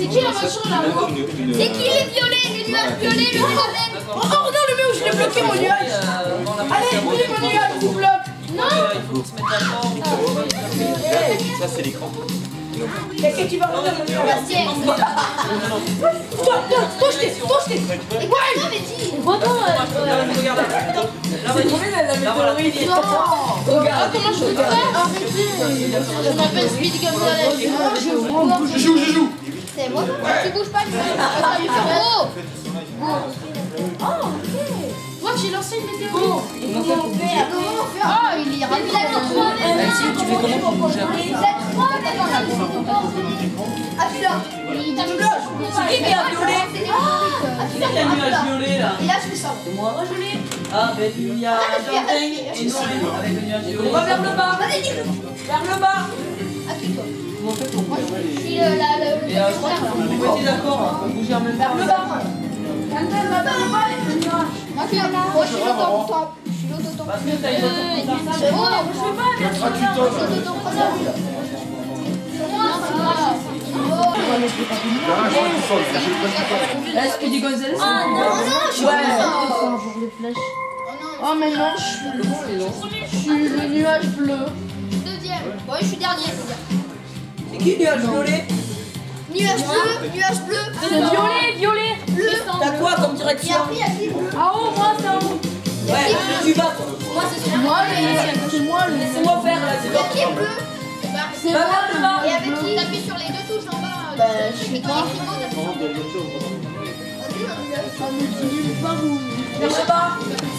C'est qui la machin là C'est qui les violets Les nuages violets, le Oh, regarde le mur, je l'ai bloqué mon nuage Allez, brûlez mon nuage, je vous bloque. Non Il faut se mettre d'accord. Ça, c'est l'écran. Qu'est-ce que tu vas regarder mon nuage Bastien Toi, toi, toi, je t'ai, toi, je t'ai. Et quoi Non mais dis Regarde là. Là, vas-y. Là, voilà. Regarde, comment je fais Je m'appelle Speed Je joue, je joue. C'est moi Tu bouges pas, tu lui faire gros Moi, j'ai lancé une météorite Comment on fait Ah, il tu fais comment bouger après Ah, celui-là. Le C'est qui qui a violé moi. Ah, ben il y a Jordan et Noé avec le nuage. On va vers le bas. Vers le bas. Comment on fait pour Je suis euh, la... le... Et euh, je crois qu'on mettez d'accord hein, pour bouger en même temps. le bas Moi, je suis là. Moi, je suis l'auto-temps. Je suis. Parce que t'as une je pas j'ai gratuit tonnes. Là, Speedy Gonzalez. Ah non, non, je suis Ouais. pas Oh, maintenant, je suis le, je suis le nuage bleu. Deuxième. Bon, je suis dernier. C'est qui nuage violet Nuage bleu, nuage bleu. Violet, violet Bleu. T'as quoi comme Et direction après, il y a qui bleu Ah oh, moi, c'est un Ouais, tu vas. Moi, c'est celui Moi, le c'est moi le Laissez-moi faire là, c'est qui est bleu Bah, C'est moi le. Et avec qui T'appuies sur les deux touches en bas. Bah, euh, je sais pas. Ça me dit pas où.